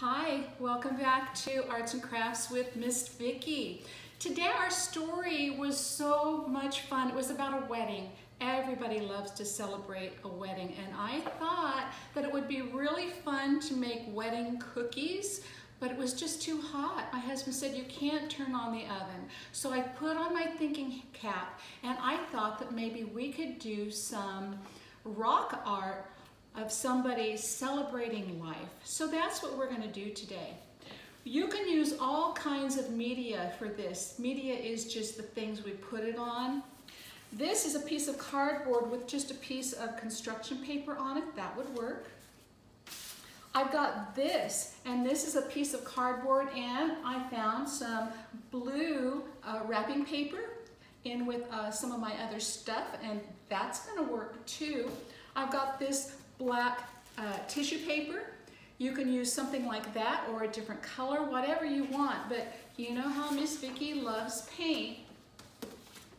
Hi, welcome back to Arts and Crafts with Miss Vicki. Today our story was so much fun. It was about a wedding. Everybody loves to celebrate a wedding and I thought that it would be really fun to make wedding cookies but it was just too hot. My husband said, you can't turn on the oven. So I put on my thinking cap and I thought that maybe we could do some rock art of somebody celebrating life. So that's what we're gonna do today. You can use all kinds of media for this. Media is just the things we put it on. This is a piece of cardboard with just a piece of construction paper on it. That would work. I've got this, and this is a piece of cardboard, and I found some blue uh, wrapping paper in with uh, some of my other stuff, and that's gonna work too. I've got this black uh, tissue paper. You can use something like that or a different color, whatever you want, but you know how Miss Vicki loves paint.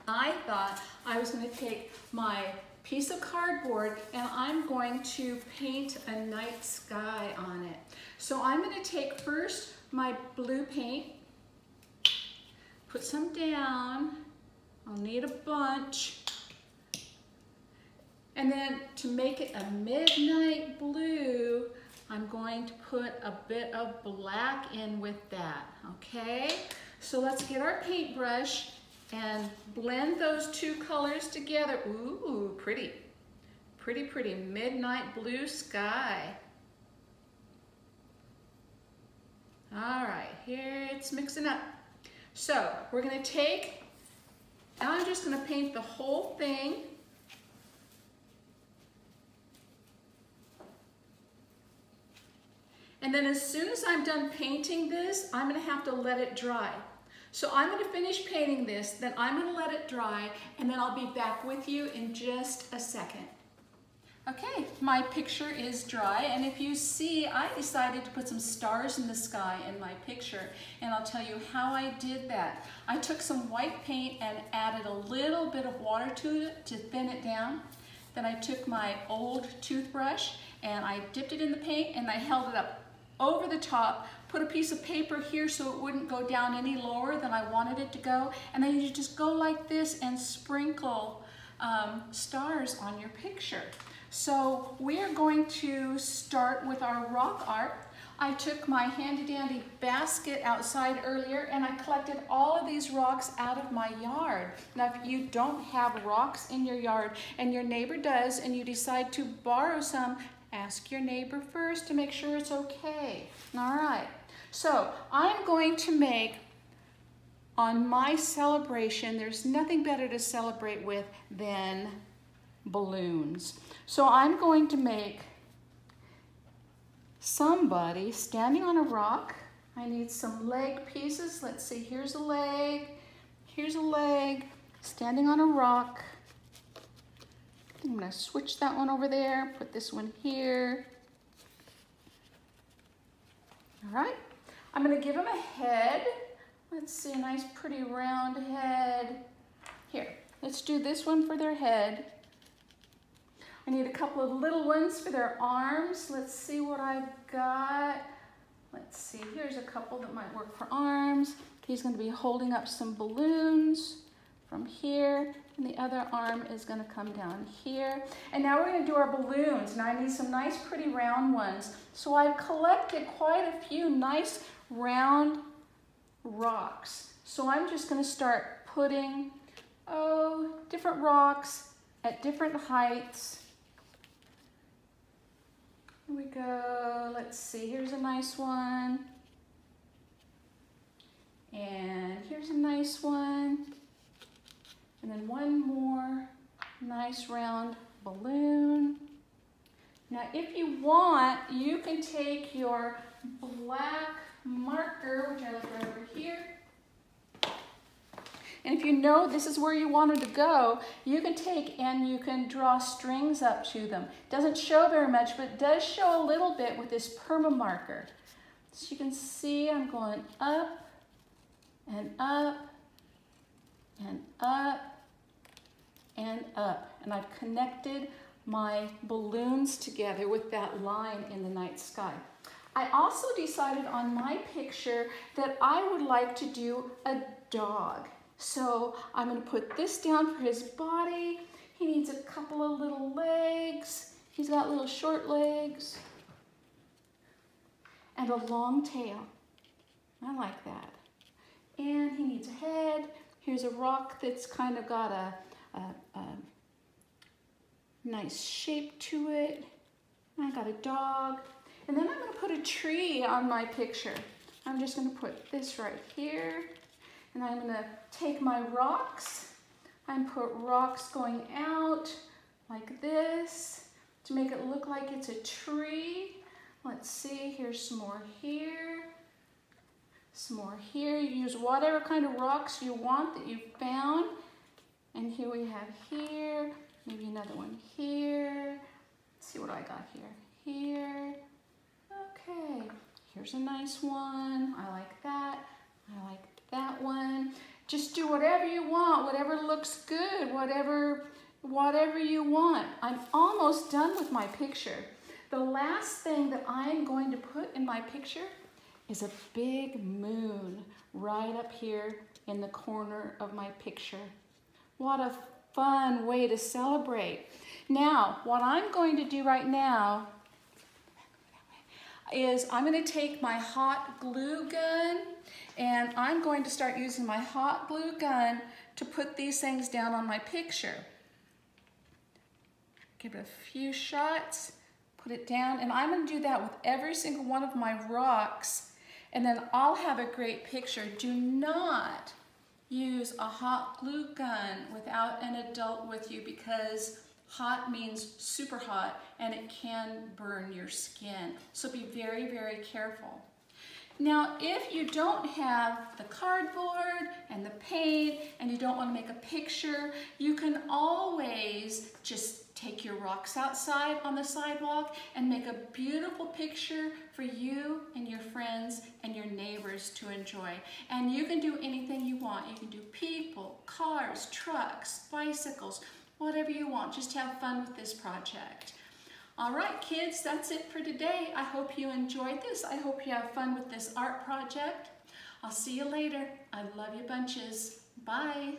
I thought I was gonna take my piece of cardboard and I'm going to paint a night sky on it. So I'm gonna take first my blue paint, put some down, I'll need a bunch, and then to make it a midnight blue, I'm going to put a bit of black in with that, okay? So let's get our paintbrush and blend those two colors together. Ooh, pretty, pretty, pretty midnight blue sky. All right, here it's mixing up. So we're gonna take, I'm just gonna paint the whole thing And then as soon as I'm done painting this, I'm gonna have to let it dry. So I'm gonna finish painting this, then I'm gonna let it dry, and then I'll be back with you in just a second. Okay, my picture is dry, and if you see, I decided to put some stars in the sky in my picture, and I'll tell you how I did that. I took some white paint and added a little bit of water to it to thin it down. Then I took my old toothbrush and I dipped it in the paint and I held it up over the top, put a piece of paper here so it wouldn't go down any lower than I wanted it to go, and then you just go like this and sprinkle um, stars on your picture. So we are going to start with our rock art. I took my handy dandy basket outside earlier and I collected all of these rocks out of my yard. Now if you don't have rocks in your yard and your neighbor does and you decide to borrow some, Ask your neighbor first to make sure it's okay. All right. So I'm going to make, on my celebration, there's nothing better to celebrate with than balloons. So I'm going to make somebody standing on a rock. I need some leg pieces. Let's see, here's a leg, here's a leg, standing on a rock. I'm gonna switch that one over there, put this one here. All right, I'm gonna give him a head. Let's see, a nice pretty round head. Here, let's do this one for their head. I need a couple of little ones for their arms. Let's see what I've got. Let's see, here's a couple that might work for arms. He's gonna be holding up some balloons from here and the other arm is gonna come down here. And now we're gonna do our balloons. Now I need some nice pretty round ones. So I've collected quite a few nice round rocks. So I'm just gonna start putting, oh, different rocks at different heights. Here we go, let's see, here's a nice one. And here's a nice one. And then one more nice round balloon. Now if you want, you can take your black marker, which I left right over here, and if you know this is where you wanted to go, you can take and you can draw strings up to them. It Doesn't show very much, but it does show a little bit with this perma marker. So you can see I'm going up and up and up and up. And I've connected my balloons together with that line in the night sky. I also decided on my picture that I would like to do a dog. So I'm gonna put this down for his body. He needs a couple of little legs. He's got little short legs and a long tail. I like that. And he needs a head. Here's a rock that's kind of got a, a, a nice shape to it. I got a dog. And then I'm gonna put a tree on my picture. I'm just gonna put this right here. And I'm gonna take my rocks and put rocks going out like this to make it look like it's a tree. Let's see, here's some more here. Some more here. You use whatever kind of rocks you want that you found. And here we have here, maybe another one here. Let's see what I got here. Here. Okay, here's a nice one. I like that. I like that one. Just do whatever you want, whatever looks good, whatever, whatever you want. I'm almost done with my picture. The last thing that I'm going to put in my picture is a big moon right up here in the corner of my picture. What a fun way to celebrate. Now, what I'm going to do right now is I'm going to take my hot glue gun and I'm going to start using my hot glue gun to put these things down on my picture. Give it a few shots, put it down, and I'm going to do that with every single one of my rocks and then I'll have a great picture. Do not use a hot glue gun without an adult with you because hot means super hot and it can burn your skin. So be very, very careful. Now, if you don't have the cardboard and the paint and you don't want to make a picture, you can always just rocks outside on the sidewalk and make a beautiful picture for you and your friends and your neighbors to enjoy. And you can do anything you want. You can do people, cars, trucks, bicycles, whatever you want. Just have fun with this project. All right, kids, that's it for today. I hope you enjoyed this. I hope you have fun with this art project. I'll see you later. I love you bunches. Bye.